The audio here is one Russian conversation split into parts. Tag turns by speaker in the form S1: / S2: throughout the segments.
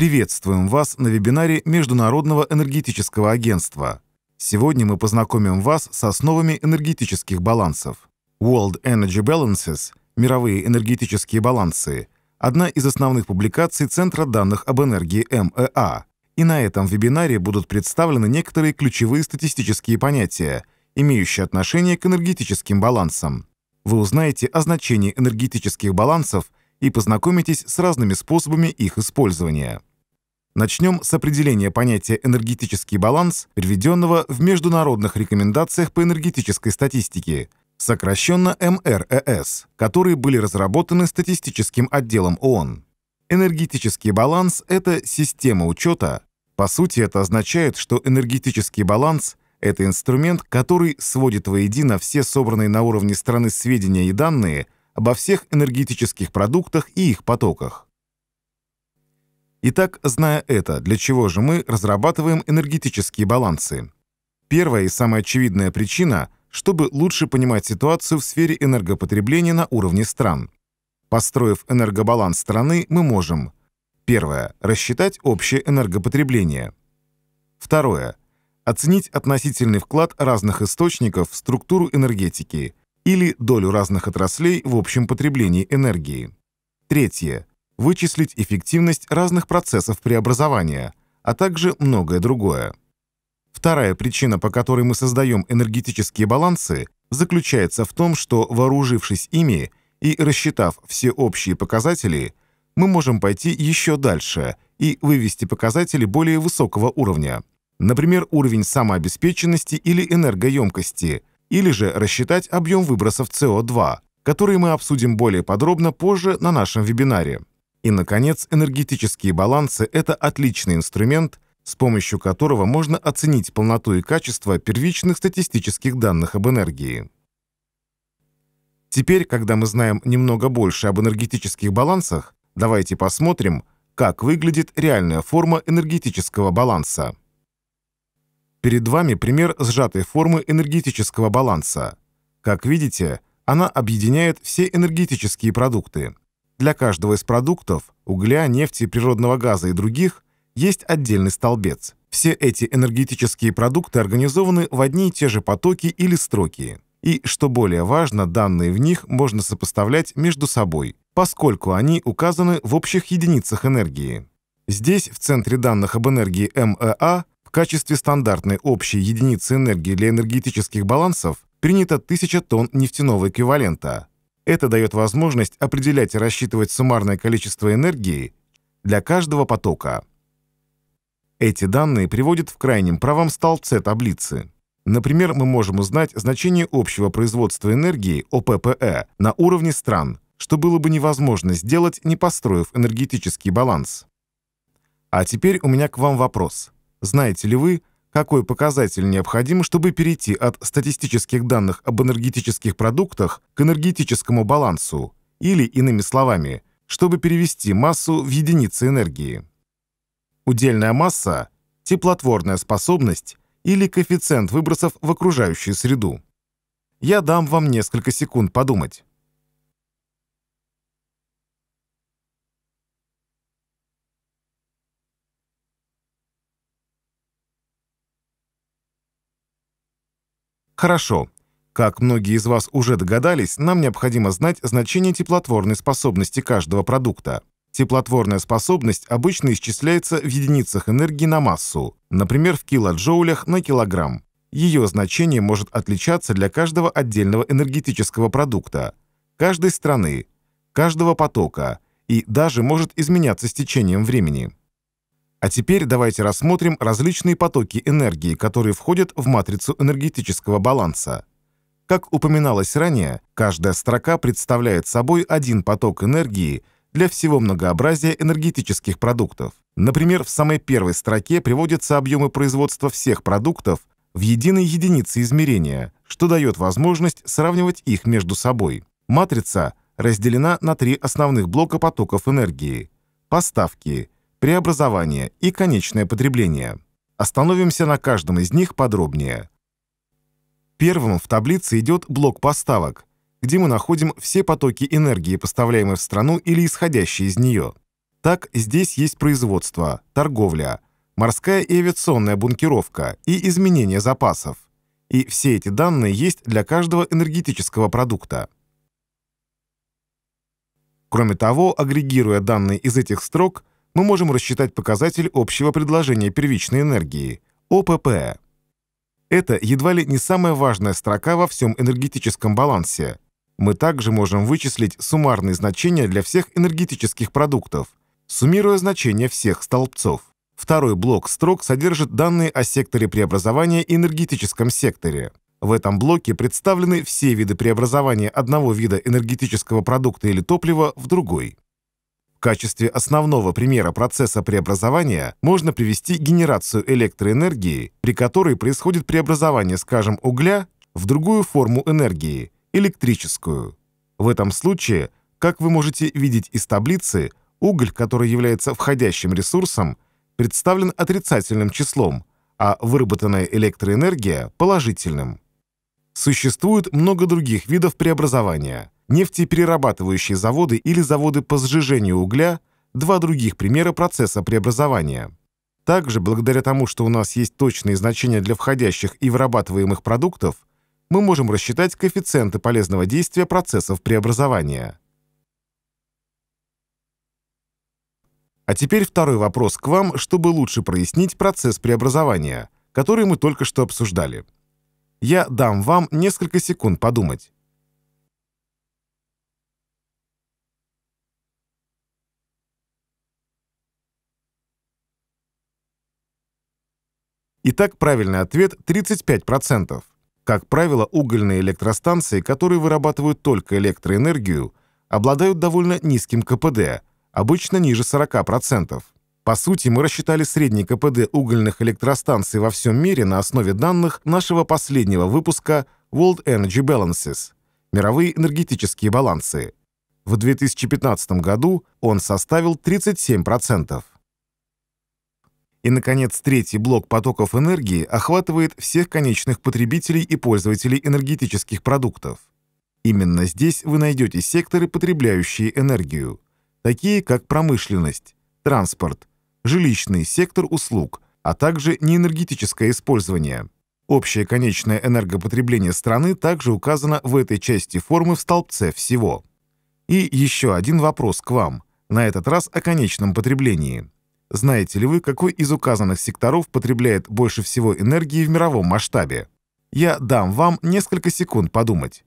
S1: Приветствуем вас на вебинаре Международного энергетического агентства. Сегодня мы познакомим вас с основами энергетических балансов. World Energy Balances – мировые энергетические балансы – одна из основных публикаций Центра данных об энергии МЭА. И на этом вебинаре будут представлены некоторые ключевые статистические понятия, имеющие отношение к энергетическим балансам. Вы узнаете о значении энергетических балансов и познакомитесь с разными способами их использования. Начнем с определения понятия «энергетический баланс», приведенного в международных рекомендациях по энергетической статистике, сокращенно МРЭС, которые были разработаны статистическим отделом ООН. Энергетический баланс — это система учета. По сути, это означает, что энергетический баланс — это инструмент, который сводит воедино все собранные на уровне страны сведения и данные обо всех энергетических продуктах и их потоках. Итак, зная это, для чего же мы разрабатываем энергетические балансы? Первая и самая очевидная причина, чтобы лучше понимать ситуацию в сфере энергопотребления на уровне стран. Построив энергобаланс страны, мы можем Первое. Рассчитать общее энергопотребление. Второе. Оценить относительный вклад разных источников в структуру энергетики или долю разных отраслей в общем потреблении энергии. Третье вычислить эффективность разных процессов преобразования, а также многое другое. Вторая причина, по которой мы создаем энергетические балансы, заключается в том, что, вооружившись ими и рассчитав все общие показатели, мы можем пойти еще дальше и вывести показатели более высокого уровня, например, уровень самообеспеченности или энергоемкости, или же рассчитать объем выбросов СО2, которые мы обсудим более подробно позже на нашем вебинаре. И, наконец, энергетические балансы – это отличный инструмент, с помощью которого можно оценить полноту и качество первичных статистических данных об энергии. Теперь, когда мы знаем немного больше об энергетических балансах, давайте посмотрим, как выглядит реальная форма энергетического баланса. Перед вами пример сжатой формы энергетического баланса. Как видите, она объединяет все энергетические продукты. Для каждого из продуктов – угля, нефти, природного газа и других – есть отдельный столбец. Все эти энергетические продукты организованы в одни и те же потоки или строки. И, что более важно, данные в них можно сопоставлять между собой, поскольку они указаны в общих единицах энергии. Здесь, в центре данных об энергии МЭА, в качестве стандартной общей единицы энергии для энергетических балансов принято 1000 тонн нефтяного эквивалента, это дает возможность определять и рассчитывать суммарное количество энергии для каждого потока. Эти данные приводят в крайнем правом столбце таблицы. Например, мы можем узнать значение общего производства энергии ОППЭ на уровне стран, что было бы невозможно сделать, не построив энергетический баланс. А теперь у меня к вам вопрос. Знаете ли вы, какой показатель необходим, чтобы перейти от статистических данных об энергетических продуктах к энергетическому балансу, или, иными словами, чтобы перевести массу в единицы энергии. Удельная масса – теплотворная способность или коэффициент выбросов в окружающую среду. Я дам вам несколько секунд подумать. Хорошо. Как многие из вас уже догадались, нам необходимо знать значение теплотворной способности каждого продукта. Теплотворная способность обычно исчисляется в единицах энергии на массу, например, в килоджоулях на килограмм. Ее значение может отличаться для каждого отдельного энергетического продукта, каждой страны, каждого потока и даже может изменяться с течением времени. А теперь давайте рассмотрим различные потоки энергии, которые входят в матрицу энергетического баланса. Как упоминалось ранее, каждая строка представляет собой один поток энергии для всего многообразия энергетических продуктов. Например, в самой первой строке приводятся объемы производства всех продуктов в единой единице измерения, что дает возможность сравнивать их между собой. Матрица разделена на три основных блока потоков энергии – поставки – преобразование и конечное потребление. Остановимся на каждом из них подробнее. Первым в таблице идет блок поставок, где мы находим все потоки энергии, поставляемые в страну или исходящие из нее. Так, здесь есть производство, торговля, морская и авиационная бункеровка и изменение запасов. И все эти данные есть для каждого энергетического продукта. Кроме того, агрегируя данные из этих строк, мы можем рассчитать показатель общего предложения первичной энергии, ОПП. Это едва ли не самая важная строка во всем энергетическом балансе. Мы также можем вычислить суммарные значения для всех энергетических продуктов, суммируя значения всех столбцов. Второй блок строк содержит данные о секторе преобразования и энергетическом секторе. В этом блоке представлены все виды преобразования одного вида энергетического продукта или топлива в другой. В качестве основного примера процесса преобразования можно привести генерацию электроэнергии, при которой происходит преобразование, скажем, угля в другую форму энергии – электрическую. В этом случае, как вы можете видеть из таблицы, уголь, который является входящим ресурсом, представлен отрицательным числом, а выработанная электроэнергия – положительным. Существует много других видов преобразования – Нефтеперерабатывающие заводы или заводы по сжижению угля – два других примера процесса преобразования. Также, благодаря тому, что у нас есть точные значения для входящих и вырабатываемых продуктов, мы можем рассчитать коэффициенты полезного действия процессов преобразования. А теперь второй вопрос к вам, чтобы лучше прояснить процесс преобразования, который мы только что обсуждали. Я дам вам несколько секунд подумать. Итак, правильный ответ 35%. Как правило, угольные электростанции, которые вырабатывают только электроэнергию, обладают довольно низким КПД, обычно ниже 40%. По сути, мы рассчитали средний КПД угольных электростанций во всем мире на основе данных нашего последнего выпуска World Energy Balances – мировые энергетические балансы. В 2015 году он составил 37%. И, наконец, третий блок потоков энергии охватывает всех конечных потребителей и пользователей энергетических продуктов. Именно здесь вы найдете секторы, потребляющие энергию, такие как промышленность, транспорт, жилищный сектор услуг, а также неэнергетическое использование. Общее конечное энергопотребление страны также указано в этой части формы в столбце всего. И еще один вопрос к вам, на этот раз о конечном потреблении. Знаете ли вы, какой из указанных секторов потребляет больше всего энергии в мировом масштабе? Я дам вам несколько секунд подумать.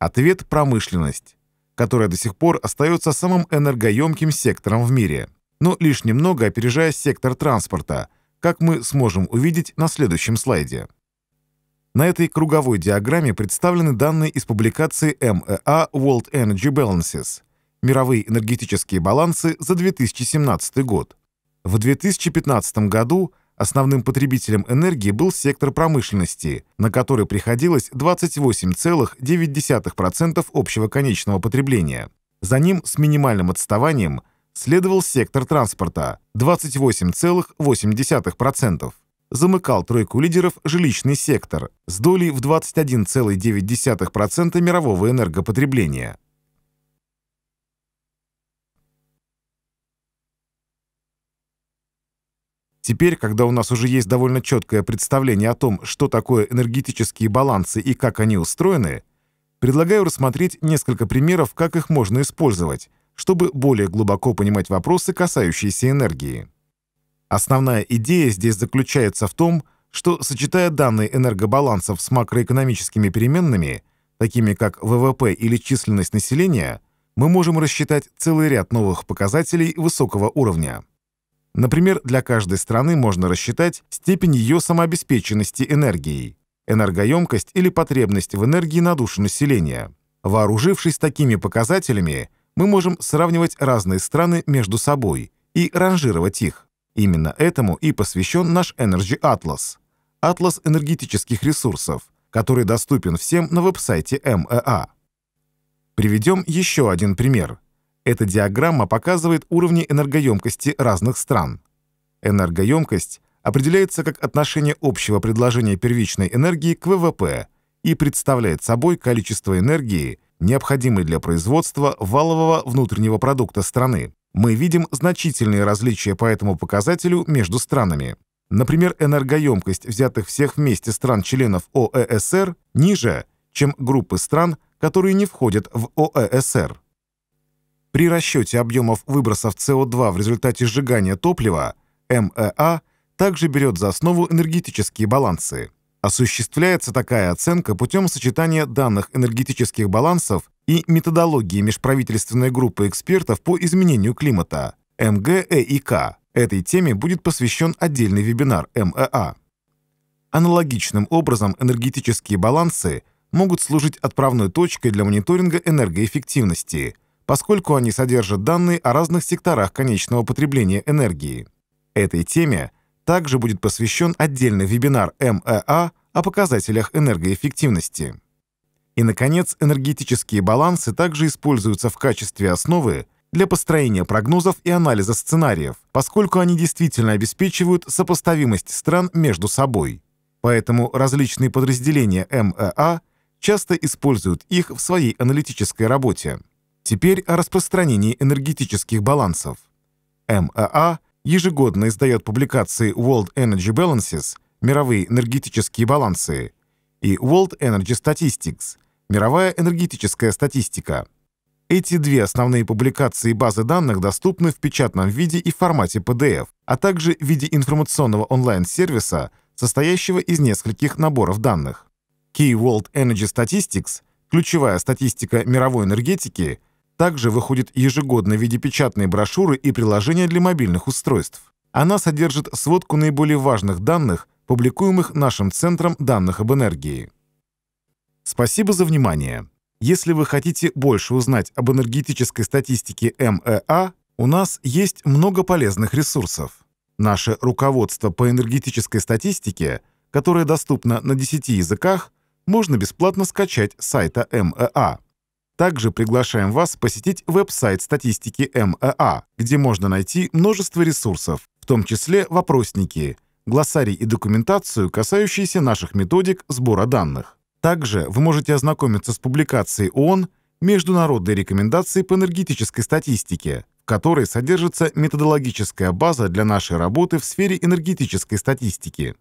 S1: Ответ – промышленность, которая до сих пор остается самым энергоемким сектором в мире, но лишь немного опережая сектор транспорта, как мы сможем увидеть на следующем слайде. На этой круговой диаграмме представлены данные из публикации MEA World Energy Balances «Мировые энергетические балансы за 2017 год». В 2015 году основным потребителем энергии был сектор промышленности, на который приходилось 28,9% общего конечного потребления. За ним с минимальным отставанием следовал сектор транспорта – 28,8% замыкал тройку лидеров жилищный сектор с долей в 21,9% мирового энергопотребления. Теперь, когда у нас уже есть довольно четкое представление о том, что такое энергетические балансы и как они устроены, предлагаю рассмотреть несколько примеров, как их можно использовать, чтобы более глубоко понимать вопросы, касающиеся энергии. Основная идея здесь заключается в том, что, сочетая данные энергобалансов с макроэкономическими переменными, такими как ВВП или численность населения, мы можем рассчитать целый ряд новых показателей высокого уровня. Например, для каждой страны можно рассчитать степень ее самообеспеченности энергией, энергоемкость или потребность в энергии на душу населения. Вооружившись такими показателями, мы можем сравнивать разные страны между собой и ранжировать их. Именно этому и посвящен наш Energy Atlas, атлас энергетических ресурсов, который доступен всем на веб-сайте МЭА. Приведем еще один пример. Эта диаграмма показывает уровни энергоемкости разных стран. Энергоемкость определяется как отношение общего предложения первичной энергии к ВВП и представляет собой количество энергии, необходимой для производства валового внутреннего продукта страны. Мы видим значительные различия по этому показателю между странами. Например, энергоемкость взятых всех вместе стран-членов ОЭСР ниже, чем группы стран, которые не входят в ОЭСР. При расчете объемов выбросов СО2 в результате сжигания топлива МЭА также берет за основу энергетические балансы. Осуществляется такая оценка путем сочетания данных энергетических балансов и методологии межправительственной группы экспертов по изменению климата МГЭИК. Этой теме будет посвящен отдельный вебинар МЭА. Аналогичным образом энергетические балансы могут служить отправной точкой для мониторинга энергоэффективности, поскольку они содержат данные о разных секторах конечного потребления энергии. Этой теме – также будет посвящен отдельный вебинар МЭА о показателях энергоэффективности. И, наконец, энергетические балансы также используются в качестве основы для построения прогнозов и анализа сценариев, поскольку они действительно обеспечивают сопоставимость стран между собой. Поэтому различные подразделения МЭА часто используют их в своей аналитической работе. Теперь о распространении энергетических балансов. МЭА – ежегодно издает публикации World Energy Balances «Мировые энергетические балансы» и World Energy Statistics «Мировая энергетическая статистика». Эти две основные публикации базы данных доступны в печатном виде и формате PDF, а также в виде информационного онлайн-сервиса, состоящего из нескольких наборов данных. Key World Energy Statistics – ключевая статистика мировой энергетики – также выходит ежегодно в виде печатной брошюры и приложения для мобильных устройств. Она содержит сводку наиболее важных данных, публикуемых нашим Центром данных об энергии. Спасибо за внимание. Если вы хотите больше узнать об энергетической статистике МЭА, у нас есть много полезных ресурсов. Наше руководство по энергетической статистике, которое доступно на 10 языках, можно бесплатно скачать с сайта МЭА. Также приглашаем вас посетить веб-сайт статистики МЭА, где можно найти множество ресурсов, в том числе вопросники, глоссарий и документацию, касающиеся наших методик сбора данных. Также вы можете ознакомиться с публикацией ООН «Международные рекомендации по энергетической статистике», в которой содержится методологическая база для нашей работы в сфере энергетической статистики.